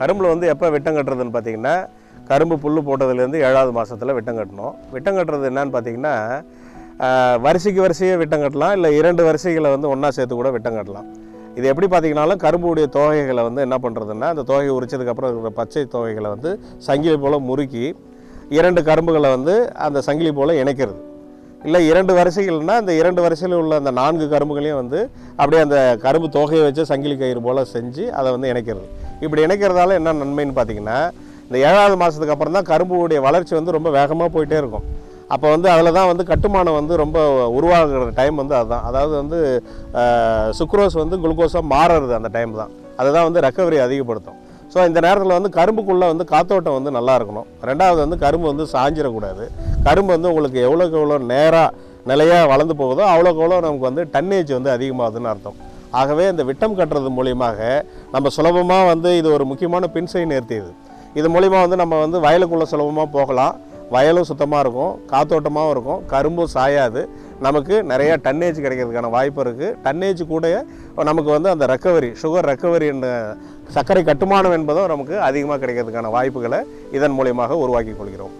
கரும்பில் வந்து எப்போ விட்டம் கட்டுறதுன்னு பார்த்தீங்கன்னா கரும்பு புல் போட்டதுலேருந்து ஏழாவது மாதத்தில் விட்டம் கட்டணும் விட்டம் கட்டுறது என்னன்னு பார்த்தீங்கன்னா வரிசைக்கு வரிசையே விட்டம் கட்டலாம். இல்லை இரண்டு வரிசைகளை வந்து ஒன்றா சேர்த்து கூட விட்டம் கட்டலாம். இது எப்படி பார்த்தீங்கனாலும் கரும்புடைய தோகைகளை வந்து என்ன பண்ணுறதுன்னா அந்த தோகையை உரிச்சதுக்கப்புறம் இருக்கிற பச்சை தோகைகளை வந்து சங்கிலி போல் முறுக்கி இரண்டு கரும்புகளை வந்து அந்த சங்கிலி போல் இணைக்கிறது. இல்லை இரண்டு வரிசைகள்னா அந்த இரண்டு வரிசையில் உள்ள அந்த நான்கு கரும்புகளையும் வந்து அப்படியே அந்த கரும்பு தொகையை வச்சு சங்கிலி கயிறு போல் செஞ்சு அதை வந்து இணைக்கிறது. இப்படி இணைக்கிறதால என்ன நன்மைன்னு பார்த்தீங்கன்னா இந்த ஏழாவது மாதத்துக்கு அப்புறம் தான் கரும்புடைய வளர்ச்சி வந்து ரொம்ப வேகமாக போயிட்டே இருக்கும். அப்போ வந்து அதில் தான் வந்து கட்டுமானம் வந்து ரொம்ப உருவாகிற டைம் வந்து அதுதான். அதாவது வந்து சுக்ரோஸ் வந்து குளுக்கோஸாக மாறுறது அந்த டைம் தான். அதுதான் வந்து ரெக்கவரி அதிகப்படுத்தும். ஸோ இந்த நேரத்தில் வந்து கரும்புக்குள்ளே வந்து காத்தோட்டம் வந்து நல்லா இருக்கணும். ரெண்டாவது வந்து கரும்பு வந்து சாஞ்சிடக்கூடாது. கரும்பு வந்து உங்களுக்கு எவ்வளோக்கு எவ்வளோ நேராக நிலையாக வளர்ந்து போகுதோ அவ்வளோக்கு எவ்வளோ நமக்கு வந்து டன்னேஜ் வந்து அதிகமாகுதுன்னு அர்த்தம். ஆகவே இந்த விட்டம் கட்டுறது மூலியமாக நம்ம சுலபமாக வந்து இது ஒரு முக்கியமான பின்சை நிறுத்தியது இது மூலிமா வந்து நம்ம வந்து வயலுக்குள்ளே சுலபமாக போகலாம். வயலும் சுத்தமாக இருக்கும். காத்தோட்டமாகவும் இருக்கும். கரும்பும் சாயாது. நமக்கு நிறையா டன்னேஜ் கிடைக்கிறதுக்கான வாய்ப்பு இருக்குது டன்னேஜ் கூட நமக்கு வந்து அந்த ரெக்கவரி சுகர் ரெக்கவரி என்ற சர்க்கரை கட்டுமானம் என்பதும் நமக்கு அதிகமாக கிடைக்கிறதுக்கான வாய்ப்புகளை இதன் மூலியமாக உருவாக்கி கொள்கிறோம்.